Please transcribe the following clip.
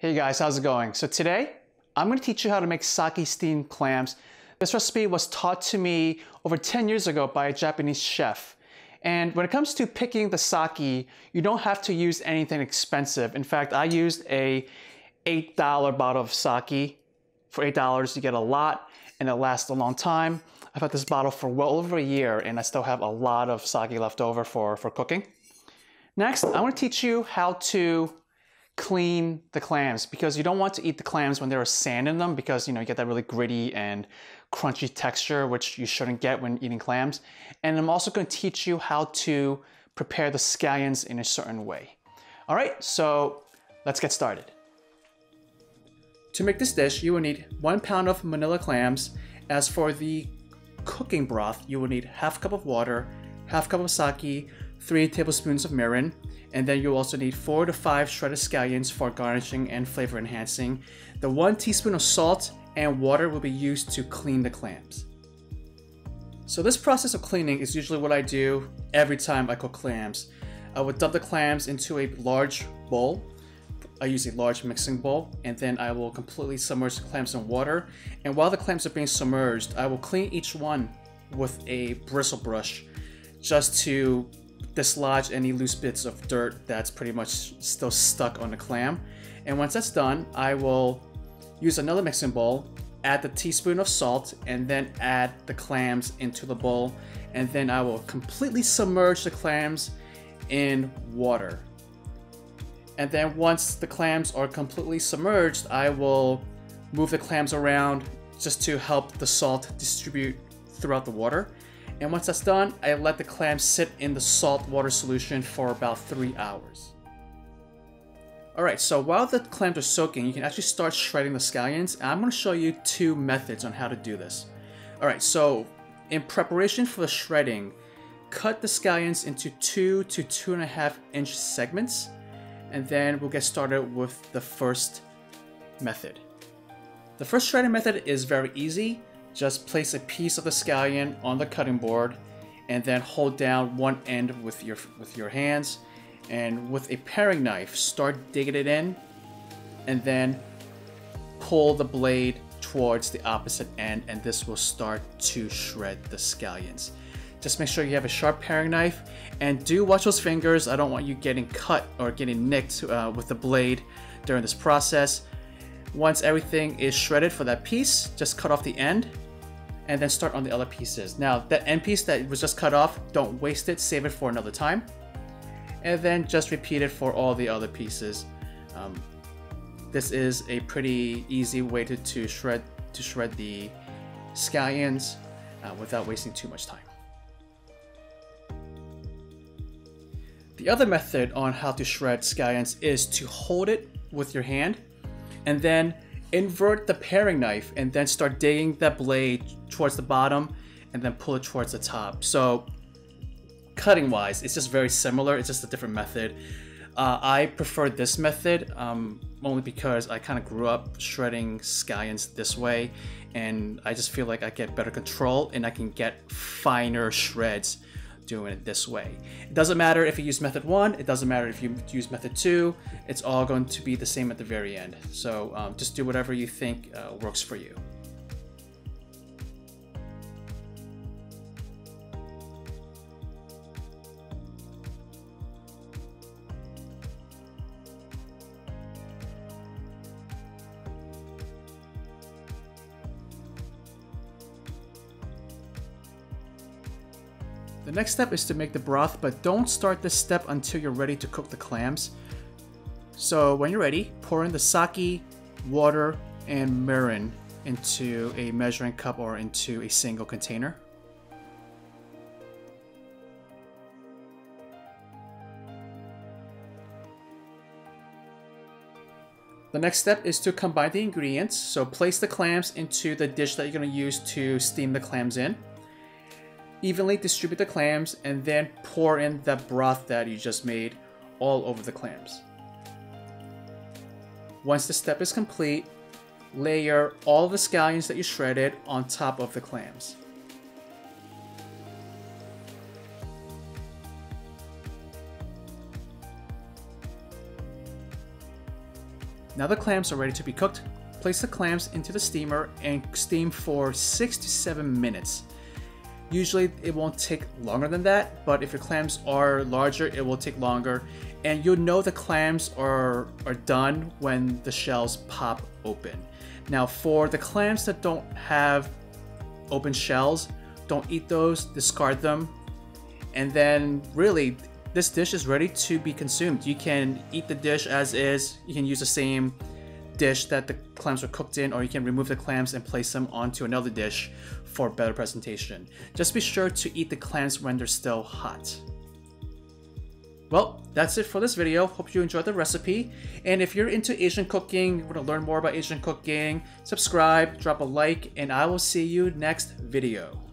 Hey guys, how's it going? So today, I'm gonna teach you how to make sake steamed clams. This recipe was taught to me over 10 years ago by a Japanese chef. And when it comes to picking the sake, you don't have to use anything expensive. In fact, I used a $8 bottle of sake. For $8, you get a lot and it lasts a long time. I've had this bottle for well over a year and I still have a lot of sake left over for, for cooking. Next, I wanna teach you how to clean the clams because you don't want to eat the clams when there is sand in them because you know you get that really gritty and crunchy texture which you shouldn't get when eating clams. And I'm also going to teach you how to prepare the scallions in a certain way. All right, so let's get started. To make this dish, you will need one pound of manila clams. As for the cooking broth, you will need half cup of water, half cup of sake, three tablespoons of mirin, and then you'll also need 4 to 5 shredded scallions for garnishing and flavor enhancing. The 1 teaspoon of salt and water will be used to clean the clams. So this process of cleaning is usually what I do every time I cook clams. I would dump the clams into a large bowl. I use a large mixing bowl and then I will completely submerge the clams in water. And while the clams are being submerged, I will clean each one with a bristle brush just to dislodge any loose bits of dirt that's pretty much still stuck on the clam. And once that's done, I will use another mixing bowl, add the teaspoon of salt, and then add the clams into the bowl. And then I will completely submerge the clams in water. And then once the clams are completely submerged, I will move the clams around just to help the salt distribute throughout the water. And once that's done, I let the clams sit in the salt water solution for about three hours. Alright, so while the clams are soaking, you can actually start shredding the scallions, and I'm going to show you two methods on how to do this. Alright, so in preparation for the shredding, cut the scallions into two to two and a half inch segments, and then we'll get started with the first method. The first shredding method is very easy. Just place a piece of the scallion on the cutting board and then hold down one end with your with your hands and with a paring knife start digging it in and then pull the blade towards the opposite end and this will start to shred the scallions. Just make sure you have a sharp paring knife and do watch those fingers. I don't want you getting cut or getting nicked uh, with the blade during this process. Once everything is shredded for that piece, just cut off the end and then start on the other pieces. Now, that end piece that was just cut off, don't waste it, save it for another time. And then just repeat it for all the other pieces. Um, this is a pretty easy way to, to shred to shred the scallions uh, without wasting too much time. The other method on how to shred scallions is to hold it with your hand and then invert the paring knife and then start digging that blade towards the bottom and then pull it towards the top. So cutting wise, it's just very similar. It's just a different method. Uh, I prefer this method um, only because I kind of grew up shredding scallions this way and I just feel like I get better control and I can get finer shreds doing it this way. It doesn't matter if you use method one, it doesn't matter if you use method two, it's all going to be the same at the very end. So um, just do whatever you think uh, works for you. The next step is to make the broth, but don't start this step until you're ready to cook the clams. So when you're ready, pour in the sake, water, and mirin into a measuring cup or into a single container. The next step is to combine the ingredients. So place the clams into the dish that you're going to use to steam the clams in. Evenly distribute the clams and then pour in the broth that you just made all over the clams. Once the step is complete, layer all the scallions that you shredded on top of the clams. Now the clams are ready to be cooked. Place the clams into the steamer and steam for 6 to 7 minutes. Usually it won't take longer than that, but if your clams are larger, it will take longer. And you'll know the clams are, are done when the shells pop open. Now for the clams that don't have open shells, don't eat those, discard them. And then really, this dish is ready to be consumed. You can eat the dish as is, you can use the same dish that the clams were cooked in, or you can remove the clams and place them onto another dish for better presentation. Just be sure to eat the clams when they're still hot. Well, that's it for this video. Hope you enjoyed the recipe. And if you're into Asian cooking, you want to learn more about Asian cooking, subscribe, drop a like, and I will see you next video.